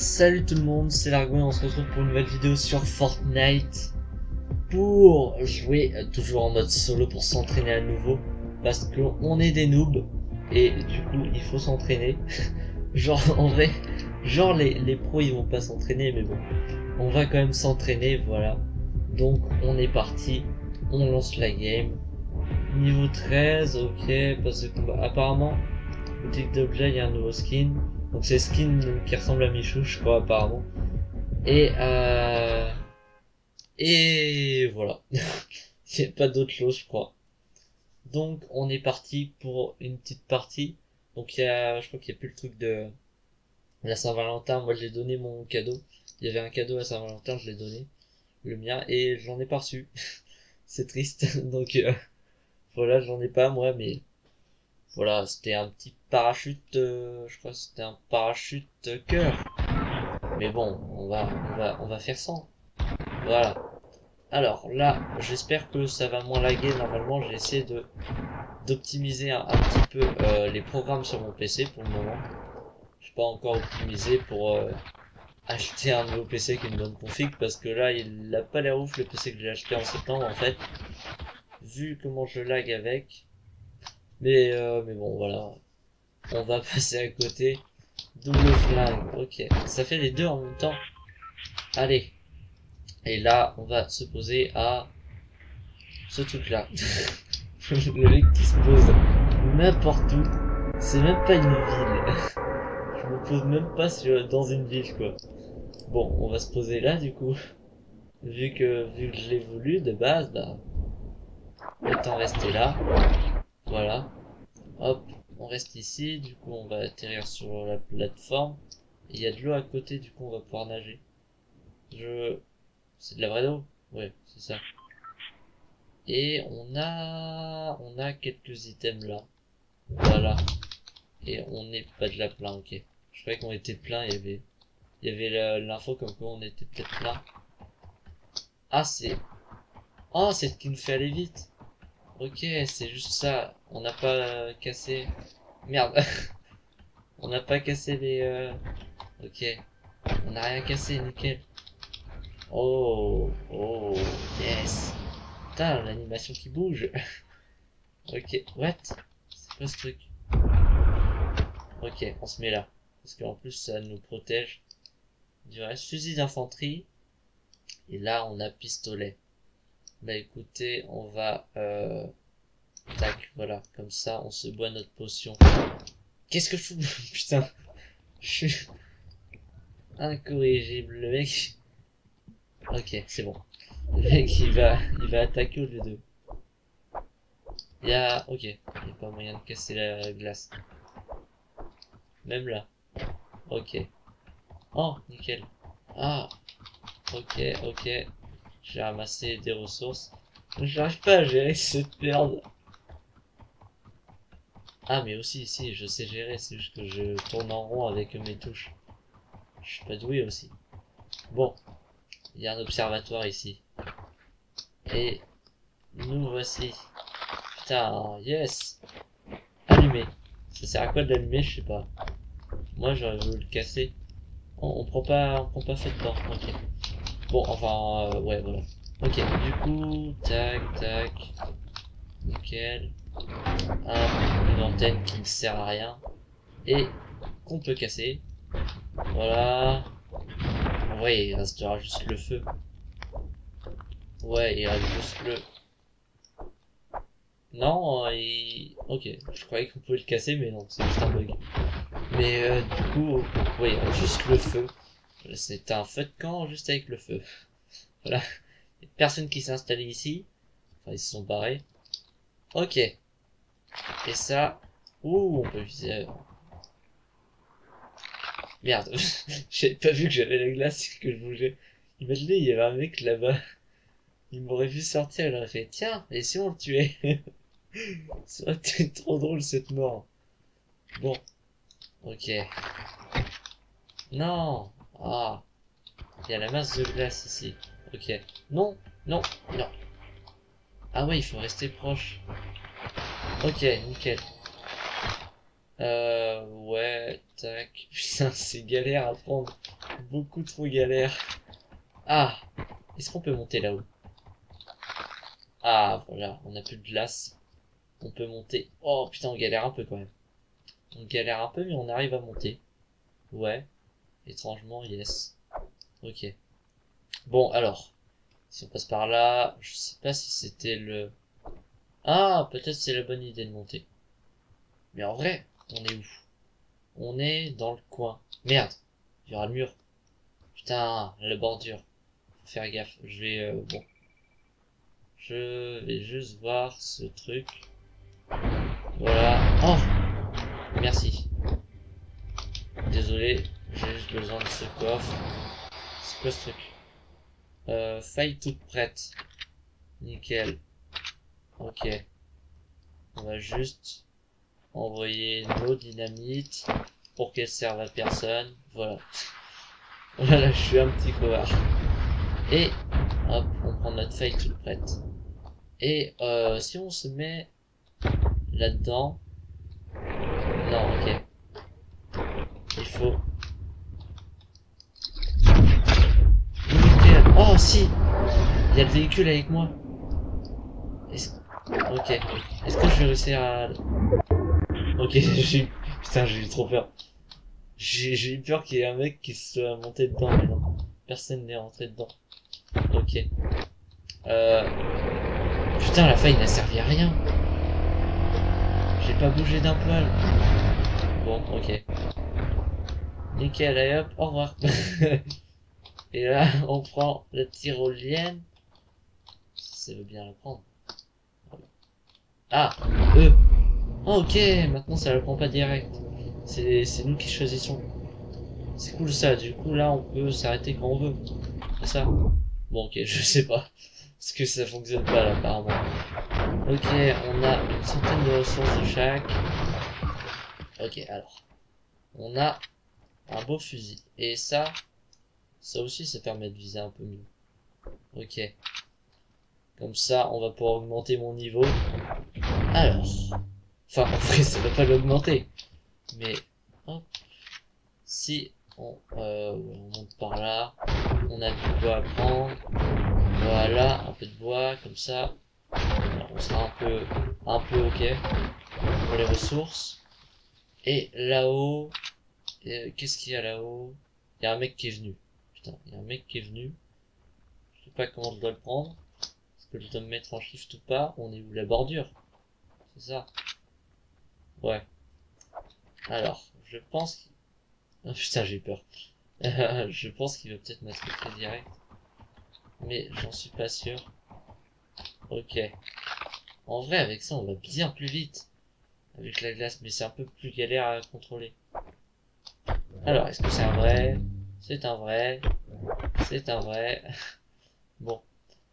Salut tout le monde, c'est Largo et on se retrouve pour une nouvelle vidéo sur Fortnite pour jouer toujours en mode solo pour s'entraîner à nouveau parce qu'on est des noobs et du coup il faut s'entraîner. genre en vrai, genre les, les pros ils vont pas s'entraîner mais bon, on va quand même s'entraîner voilà. Donc on est parti, on lance la game. Niveau 13, ok, parce que apparemment, boutique d'objets il y a un nouveau skin. Donc c'est skin qui ressemble à Michou, je crois, apparemment. Et euh... Et voilà. Il n'y a pas d'autre chose, je crois. Donc on est parti pour une petite partie. Donc il y a, je crois qu'il n'y a plus le truc de la Saint-Valentin. Moi j'ai donné mon cadeau. Il y avait un cadeau à Saint-Valentin, je l'ai donné. Le mien. Et j'en ai pas reçu. c'est triste. Donc euh, voilà, j'en ai pas moi, mais voilà, c'était un petit parachute, euh, je crois que c'était un parachute cœur. Mais bon, on va, on va, on va faire sans. Voilà. Alors là, j'espère que ça va moins laguer. Normalement, j'ai essayé de d'optimiser un, petit peu euh, les programmes sur mon PC pour le moment. Je pas encore optimisé pour euh, acheter un nouveau PC qui me donne config parce que là, il a pas l'air ouf le PC que j'ai acheté en septembre en fait. Vu comment je lag avec, mais, euh, mais bon, voilà. On va passer à côté. Double flingue. Ok. Ça fait les deux en même temps. Allez. Et là, on va se poser à ce truc-là. le mec qui se pose n'importe où. C'est même pas une ville. Je me pose même pas sur, dans une ville, quoi. Bon, on va se poser là, du coup. Vu que, vu que je l'ai voulu de base, bah, autant rester là. Voilà. Hop, on reste ici, du coup on va atterrir sur la plateforme. Il y a de l'eau à côté, du coup on va pouvoir nager. Je... C'est de la vraie eau? Ouais, c'est ça. Et on a... On a quelques items là. Voilà. Et on n'est pas de la plein, ok. Je croyais qu'on était plein, il y avait... Il y avait l'info comme quoi on était peut-être plein. Ah, c'est... Oh, c'est ce qui nous fait aller vite. Ok, c'est juste ça. On n'a pas cassé... Merde. on n'a pas cassé les... Euh... Ok. On n'a rien cassé, nickel. Oh, oh, yes. Putain, l'animation qui bouge. ok, what? C'est quoi ce truc? Ok, on se met là. Parce qu'en plus, ça nous protège du reste. Fusil d'infanterie. Et là, on a pistolet. Bah écoutez, on va... Euh... Tac, voilà. Comme ça, on se boit notre potion. Qu'est-ce que je fous? Putain. Je suis... Incorrigible. Le mec... Ok, c'est bon. Le mec, il va, il va attaquer au lieu de... Il y a... Ok. Il n'y a pas moyen de casser la glace. Même là. Ok. Oh, nickel. Ah. Ok, ok. J'ai ramassé des ressources. J'arrive pas à gérer cette merde. Ah, mais aussi, si, je sais gérer, c'est juste que je tourne en rond avec mes touches. Je suis pas doué aussi. Bon, il y a un observatoire ici. Et nous voici. Putain, yes Allumé. Ça sert à quoi de l'allumer, je sais pas. Moi, j'aurais voulu le casser. On, on, prend pas, on prend pas fait de. Ok. Bon, enfin, euh, ouais, voilà. Ok, du coup, tac, tac. Nickel. une antenne qui ne sert à rien. Et qu'on peut casser. Voilà. Ouais, il restera juste le feu. Ouais, il reste juste le... Non, il... Ok, je croyais qu'on pouvait le casser, mais non, c'est juste un bug. Mais euh, du coup, oui, juste le feu. C'est un feu de camp juste avec le feu. Voilà. Personne qui s'est installé ici. Enfin, ils se sont barrés. Ok. Et ça... Ouh, on peut viser... Merde. J'avais pas vu que j'avais la glace que je bougeais. Imaginez, il y avait un mec là-bas. Il m'aurait vu sortir, il aurait fait Tiens, et si on le tuait? Ça aurait été trop drôle cette mort. Bon. Ok. Non ah. Il y a la masse de glace ici. Ok. Non, non, non. Ah ouais, il faut rester proche. Ok, nickel. Euh, ouais, tac. Putain, c'est galère à prendre. beaucoup trop galère. Ah, est-ce qu'on peut monter là-haut? Ah, voilà, on a plus de glace. On peut monter. Oh putain, on galère un peu quand même. On galère un peu, mais on arrive à monter. Ouais. Étrangement, yes. Ok. Bon, alors. Si on passe par là, je sais pas si c'était le... Ah, peut-être c'est la bonne idée de monter. Mais en vrai, on est où? On est dans le coin. Merde, il y aura le mur. Putain, la bordure. Faut faire gaffe. Je vais... Euh, bon. Je vais juste voir ce truc. Voilà. Oh Merci. Désolé, j'ai juste besoin de ce coffre. C'est quoi ce truc? Euh, Faille toute prête. Nickel. Ok. On va juste envoyer nos dynamites pour qu'elles servent à personne. Voilà. Voilà, je suis un petit covard. Et, hop, on prend notre faille toute prête. Et, euh, si on se met là-dedans... Non, ok. Il faut... Oh, si Il y a le véhicule avec moi. Ok. Est-ce que je vais réussir à... Ok, j'ai... Putain, j'ai eu trop peur. J'ai eu peur qu'il y ait un mec qui soit monté dedans, mais non. Personne n'est rentré dedans. Ok. Euh... Putain, la faille n'a servi à rien. J'ai pas bougé d'un poil. Bon, ok. Nickel, allez hop, au revoir. Et là, on prend la tyrolienne. Ça veut bien la prendre. Ah, eux. Oh, ok, maintenant ça le prend pas direct. C'est nous qui choisissons. C'est cool ça, du coup là on peut s'arrêter quand on veut. C'est ça? Bon ok, je sais pas. Parce que ça fonctionne pas là apparemment. Ok, on a une centaine de ressources de chaque. Ok, alors. On a un beau fusil. Et ça, ça aussi ça permet de viser un peu mieux. Ok. Comme ça, on va pouvoir augmenter mon niveau. Alors. Enfin, en vrai, ça va pas l'augmenter. Mais, hop. Si on, euh, on monte par là, on a du bois à prendre. Voilà, un peu de bois, comme ça. on sera un peu, un peu ok pour les ressources. Et là-haut, euh, qu'est-ce qu'il y a là-haut? Il y a un mec qui est venu. Putain, il y a un mec qui est venu. Je sais pas comment je dois le prendre. Est-ce que je dois me mettre en shift ou pas? On est où? La bordure C'est ça Ouais. Alors, je pense qu'il... Oh putain, j'ai peur. je pense qu'il va peut-être m'attaquer direct. Mais j'en suis pas sûr. Ok. En vrai, avec ça, on va bien plus vite. Avec la glace, mais c'est un peu plus galère à contrôler. Alors, est-ce que c'est un vrai? C'est un vrai. C'est un vrai. bon.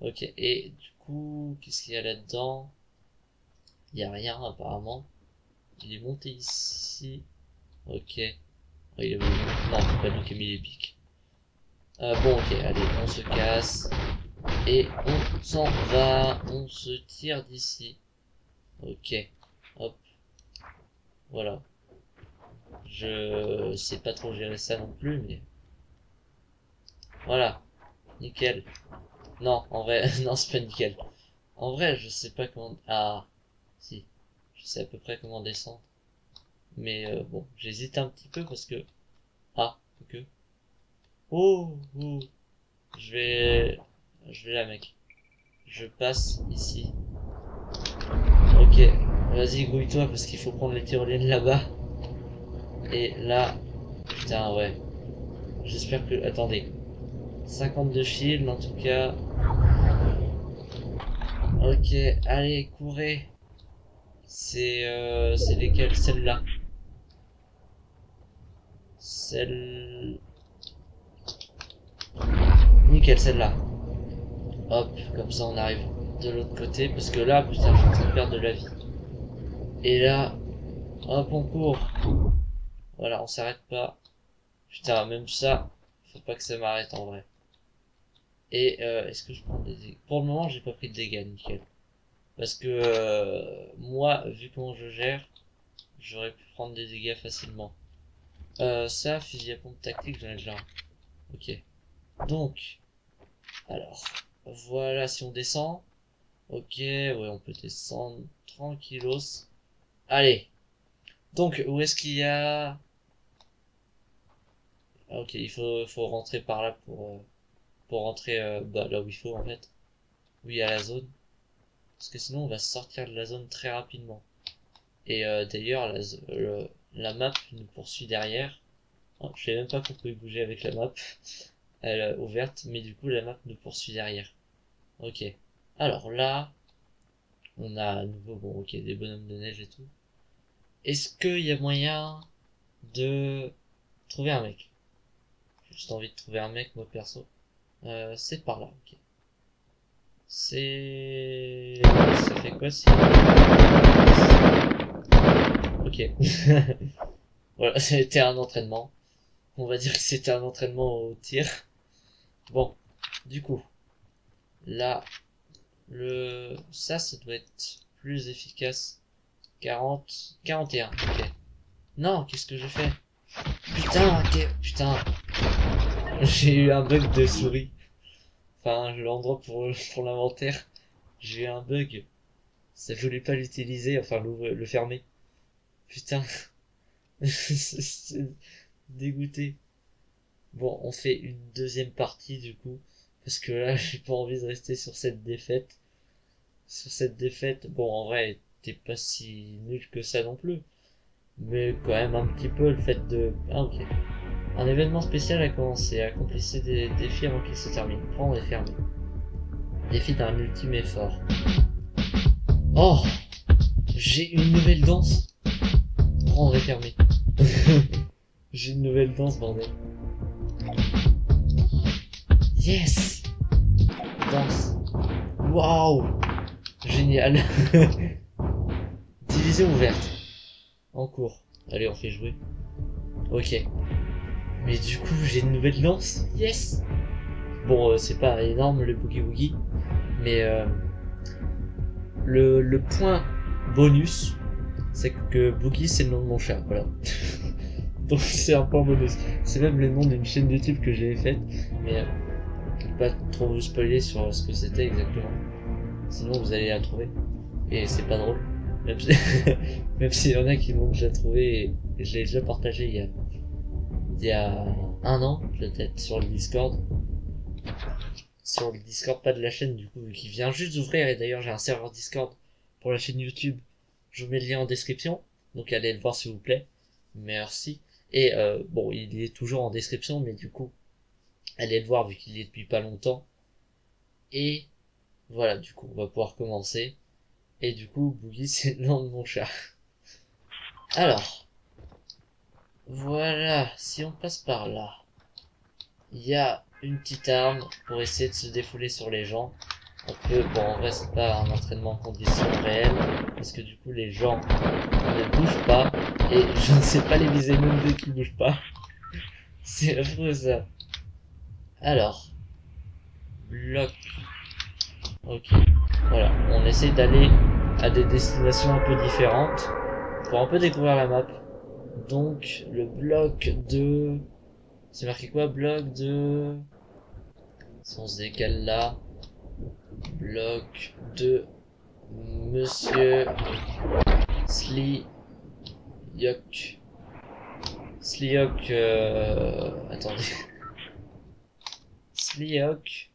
Ok. Et du coup, qu'est-ce qu'il y a là-dedans? Il y a rien, apparemment. Il est monté ici. Ok. Oh, il est... Non, c'est pas lui qui a mis les pics. Euh, bon, ok, allez, on se casse. Et on s'en va. On se tire d'ici. Ok. Hop. Voilà. Je sais pas trop gérer ça non plus, mais... Voilà. Nickel. Non, en vrai, non, c'est pas nickel. En vrai, je sais pas comment... Ah, si. Je sais à peu près comment descendre. Mais euh, bon, j'hésite un petit peu parce que... Ah, que... Oh, oh, Je vais... Je vais là, mec. Je passe ici. Ok. Vas-y, gouille-toi parce qu'il faut prendre les tyroliennes là-bas. Et là... Putain, ouais. J'espère que... Attendez. 52 shields, en tout cas. Ok, allez, courez. C'est... Euh, c'est lesquelles Celle-là. Celle... Nickel, celle-là. Hop, comme ça on arrive de l'autre côté. Parce que là, putain, je suis en train de perdre de la vie. Et là... Hop, on court. Voilà, on s'arrête pas. Putain, même ça, faut pas que ça m'arrête en vrai. Et euh, est-ce que je prends des dégâts Pour le moment, j'ai pas pris de dégâts, nickel. Parce que euh, moi, vu comment je gère, j'aurais pu prendre des dégâts facilement. Euh, ça, fusil à pompe tactique, j'en ai déjà Ok. Donc, alors, voilà, si on descend. Ok, ouais, on peut descendre tranquillos. Allez. Donc, où est-ce qu'il y a... Ok, il faut, faut rentrer par là pour, euh, pour rentrer euh, bah, là où il faut, en fait. Oui, à la zone. Parce que sinon, on va sortir de la zone très rapidement. Et euh, d'ailleurs, la, la map nous poursuit derrière. Oh, je sais même pas qu'on pouvait bouger avec la map. Elle est ouverte, mais du coup, la map nous poursuit derrière. Ok. Alors là, on a à nouveau, bon, ok, des bonhommes de neige et tout. Est-ce qu'il y a moyen de trouver un mec? Juste envie de trouver un mec, moi, perso. Euh, c'est par là, ok. C'est... Ça fait quoi si... Ok. voilà, c'était un entraînement. On va dire que c'était un entraînement au tir. Bon, du coup, là, le ça, ça doit être plus efficace. 40, 41, ok. Non, qu'est-ce que j'ai fait Putain, ok, putain. J'ai eu un bug de souris. Enfin, l'endroit pour, pour l'inventaire. J'ai eu un bug. Ça voulait pas l'utiliser, enfin le fermer. Putain. Dégoûté. Bon, on fait une deuxième partie du coup. Parce que là, j'ai pas envie de rester sur cette défaite. Sur cette défaite, bon, en vrai, t'es pas si nul que ça non plus. Mais quand même un petit peu le fait de... Ah, ok. Un événement spécial a commencé. Accomplissez des défis avant qu'il se termine. Prendre et fermer. Défi d'un ultime effort. Oh J'ai une nouvelle danse Prendre et fermer. J'ai une nouvelle danse, bordel. Yes Danse. Waouh Génial. Division ouverte. En cours. Allez, on fait jouer. Ok. Mais du coup, j'ai une nouvelle danse. Yes Bon, euh, c'est pas énorme le Boogie Woogie. Mais euh, le, le point bonus, c'est que Boogie, c'est le nom de mon chat. Voilà. Donc c'est un point bonus. C'est même le nom d'une chaîne YouTube que j'ai faite. Mais euh, pas trop vous spoiler sur ce que c'était exactement. Sinon vous allez la trouver. Et c'est pas drôle. Même si, s'il y en a qui l'ont déjà trouvé et, je l'ai déjà partagé il y a, il y a un an, peut-être, sur le Discord. Sur le Discord, pas de la chaîne du coup, qui vient juste d'ouvrir. Et d'ailleurs, j'ai un serveur Discord pour la chaîne YouTube. Je vous mets le lien en description. Donc allez le voir s'il vous plaît. Merci. Et euh, bon, il est toujours en description, mais du coup, allez le voir vu qu'il est depuis pas longtemps. Et voilà, du coup, on va pouvoir commencer. Et du coup, Boogie, c'est le nom de mon chat. Alors, voilà, si on passe par là, il y a une petite arme pour essayer de se défouler sur les gens. On peut, bon, en vrai, c'est pas un entraînement en conditions réelles, parce que du coup, les gens ne bougent pas, et je ne sais pas les viser même dès qu'ils bougent pas. C'est affreux, ça. Alors, bloc. Ok, voilà, on essaie d'aller à des destinations un peu différentes pour un peu découvrir la map. Donc, le bloc de... C'est marqué quoi? Bloc de... Si on se décale là... Bloc de... Monsieur... Sli... Yok... Sliok... Euh... Attendez... Sliok...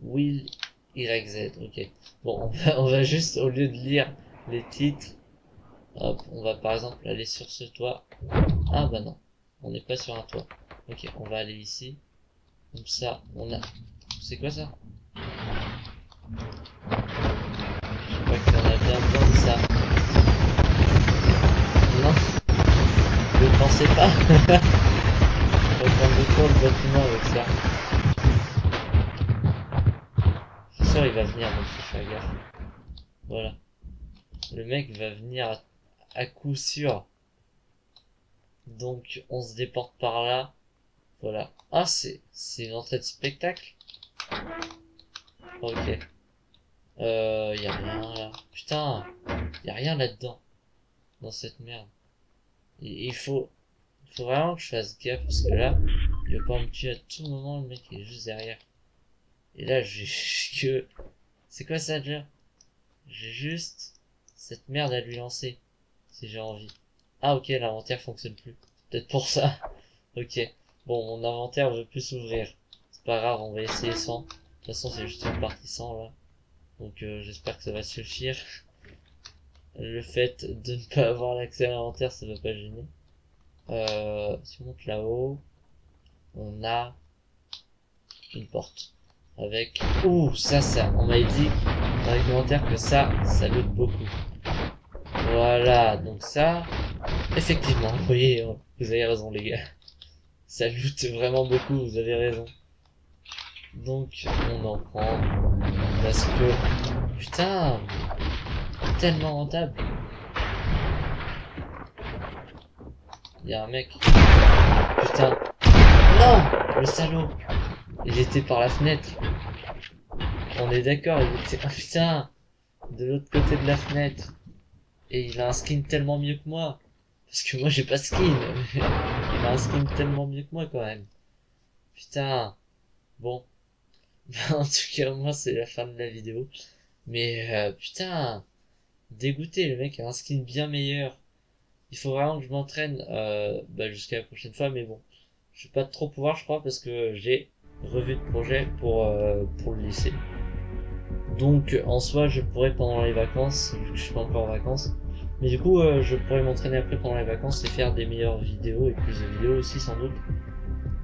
Will YZ, ok. Bon, on va, on va juste, au lieu de lire les titres, hop, on va par exemple aller sur ce toit. Ah bah non, on n'est pas sur un toit. Ok, on va aller ici. Comme ça, on a... C'est quoi ça? Je crois que en a bien besoin de ça. Non, ne pensais pas. on va prendre le tour le bâtiment avec ça. il va venir, donc faut faire gaffe. Voilà. Le mec va venir à, coup sûr. Donc, on se déporte par là. Voilà. Ah, c'est, c'est une entrée de spectacle. Ok. Euh, y a rien là. Putain, y a rien là-dedans. Dans cette merde. Il, faut, il faut vraiment que je fasse gaffe parce que là, il va pas me tuer à tout moment, le mec est juste derrière. Et là, j'ai que... C'est quoi ça déjà? J'ai juste cette merde à lui lancer. Si j'ai envie. Ah ok, l'inventaire fonctionne plus. Peut-être pour ça. ok. Bon, mon inventaire veut plus s'ouvrir. C'est pas grave, on va essayer sans. De toute façon, c'est juste une partie sans là. Donc euh, j'espère que ça va suffire. Le fait de ne pas avoir l'accès à l'inventaire, ça va pas gêner. Euh, si on monte là-haut, on a une porte. Avec... Ouh, ça, ça, on m'a dit dans les commentaires que ça, ça loot beaucoup. Voilà, donc ça, effectivement, oui, vous avez raison les gars. Ça loot vraiment beaucoup, vous avez raison. Donc, on en prend. Parce que, putain, tellement rentable. Il y a un mec. Putain. Non Le salaud Il était par la fenêtre. On est d'accord, il était... Oh putain De l'autre côté de la fenêtre. Et il a un skin tellement mieux que moi. Parce que moi j'ai pas de skin. il a un skin tellement mieux que moi quand même. Putain. Bon. en tout cas, moi c'est la fin de la vidéo. Mais euh, putain. Dégoûté, le mec a un skin bien meilleur. Il faut vraiment que je m'entraîne euh, bah, jusqu'à la prochaine fois, mais bon. Je vais pas trop pouvoir, je crois, parce que j'ai revu de projet pour, euh, pour le lycée. Donc, en soi, je pourrais pendant les vacances, vu que je suis pas encore en vacances. Mais du coup, euh, je pourrais m'entraîner après pendant les vacances et faire des meilleures vidéos et plus de vidéos aussi, sans doute.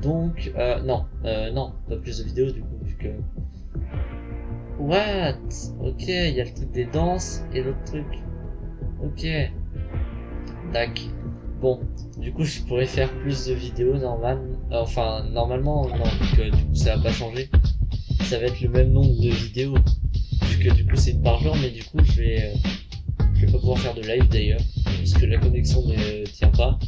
Donc, euh, non, euh, non, pas plus de vidéos du coup, vu que... What? Ok, il y a le truc des danses et l'autre truc. Ok. Tac. Bon, du coup, je pourrais faire plus de vidéos normalement. Enfin, normalement, non, donc du coup, ça va pas changer. Ça va être le même nombre de vidéos. Vu que du coup, c'est une par jour, mais du coup, je vais, euh, je vais pas pouvoir faire de live d'ailleurs, parce que la connexion ne tient pas.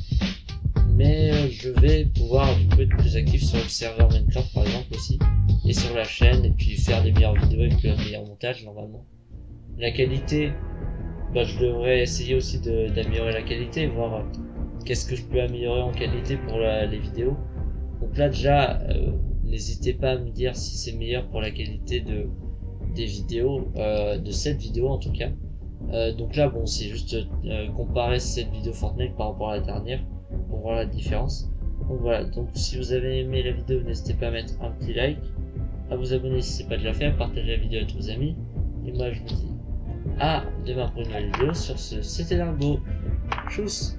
Mais euh, je vais pouvoir être plus actif sur le serveur Minecraft par exemple aussi, et sur la chaîne, et puis faire des meilleures vidéos avec un meilleur montage normalement. La qualité, bah, je devrais essayer aussi d'améliorer la qualité, voir euh, qu'est-ce que je peux améliorer en qualité pour les vidéos. Donc là déjà, euh, n'hésitez pas à me dire si c'est meilleur pour la qualité de des vidéos, de cette vidéo en tout cas. Euh, donc là, bon, c'est juste euh, comparer cette vidéo Fortnite par rapport à la dernière pour voir la différence. Donc voilà, donc si vous avez aimé la vidéo, n'hésitez pas à mettre un petit like, à vous abonner si c'est pas déjà fait, à partager la vidéo à vos amis. Et moi, je vous dis à demain pour une nouvelle vidéo. Sur ce, c'était Largo. Tchuss